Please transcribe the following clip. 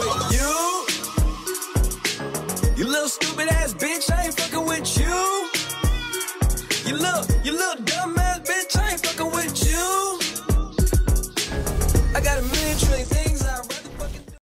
with you. You little stupid ass bitch, I ain't fucking.